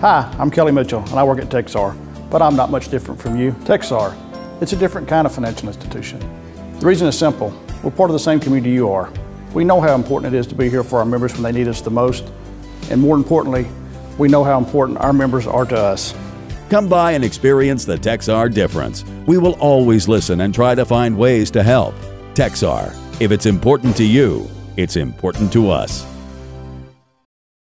Hi, I'm Kelly Mitchell and I work at Texar, but I'm not much different from you. Texar, it's a different kind of financial institution. The reason is simple. We're part of the same community you are. We know how important it is to be here for our members when they need us the most, and more importantly, we know how important our members are to us. Come by and experience the Texar difference. We will always listen and try to find ways to help. Texar, if it's important to you, it's important to us.